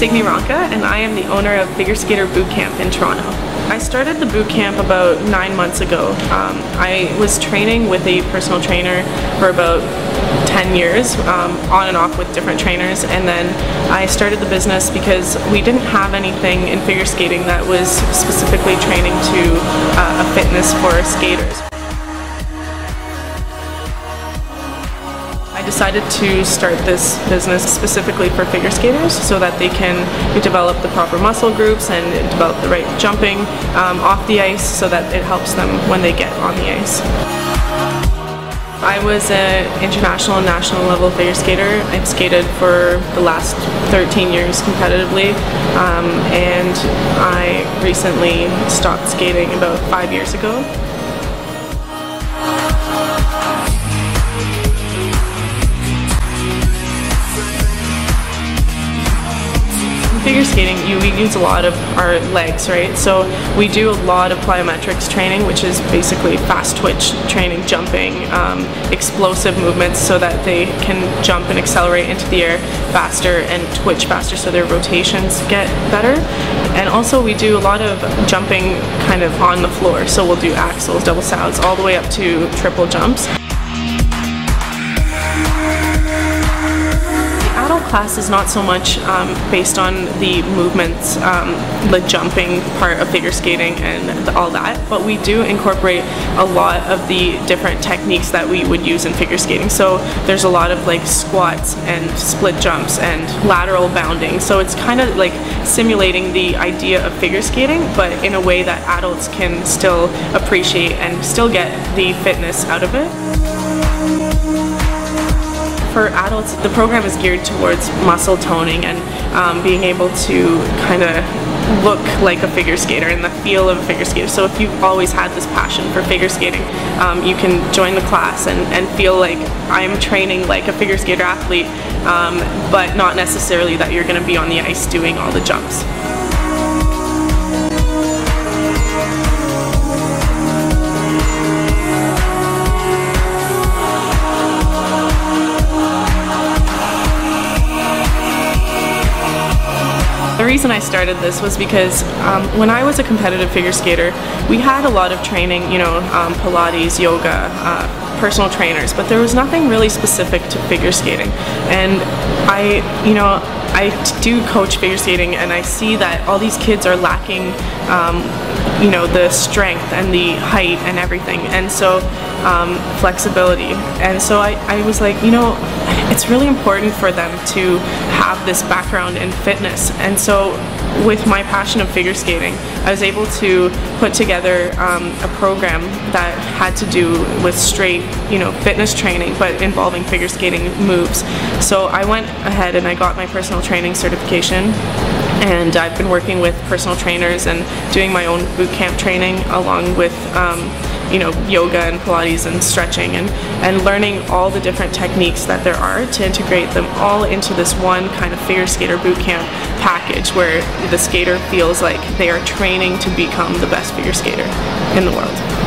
Malka and I am the owner of Figure Skater Boot Camp in Toronto. I started the boot camp about nine months ago. Um, I was training with a personal trainer for about 10 years, um, on and off with different trainers, and then I started the business because we didn't have anything in figure skating that was specifically training to uh, a fitness for skaters. Decided to start this business specifically for figure skaters so that they can develop the proper muscle groups and develop the right jumping um, off the ice so that it helps them when they get on the ice. I was an international and national level figure skater. I've skated for the last 13 years competitively um, and I recently stopped skating about five years ago. Skating, you, use a lot of our legs, right? So we do a lot of plyometrics training, which is basically fast twitch training, jumping, um, explosive movements so that they can jump and accelerate into the air faster and twitch faster so their rotations get better. And also we do a lot of jumping kind of on the floor. So we'll do axels, double saltos, all the way up to triple jumps. Class is not so much um, based on the movements, um, the jumping part of figure skating and all that, but we do incorporate a lot of the different techniques that we would use in figure skating. So there's a lot of like squats and split jumps and lateral bounding. So it's kind of like simulating the idea of figure skating, but in a way that adults can still appreciate and still get the fitness out of it for adults, the program is geared towards muscle toning and um, being able to kind of look like a figure skater and the feel of a figure skater. So if you've always had this passion for figure skating, um, you can join the class and, and feel like I'm training like a figure skater athlete, um, but not necessarily that you're going to be on the ice doing all the jumps. Reason I started this was because um, when I was a competitive figure skater, we had a lot of training, you know, um, Pilates, yoga, uh, personal trainers, but there was nothing really specific to figure skating. And I, you know, I do coach figure skating and I see that all these kids are lacking um, you know the strength and the height and everything and so um, flexibility. And so I, I was like you know it's really important for them to have this background in fitness. And so with my passion of figure skating I was able to put together um, a program that had to do with straight you know fitness training but involving figure skating moves. So I went ahead and I got my personal training certification and I've been working with personal trainers and doing my own boot camp training along with um, you know yoga and Pilates and stretching and and learning all the different techniques that there are to integrate them all into this one kind of figure skater boot camp package where the skater feels like they are training to become the best figure skater in the world.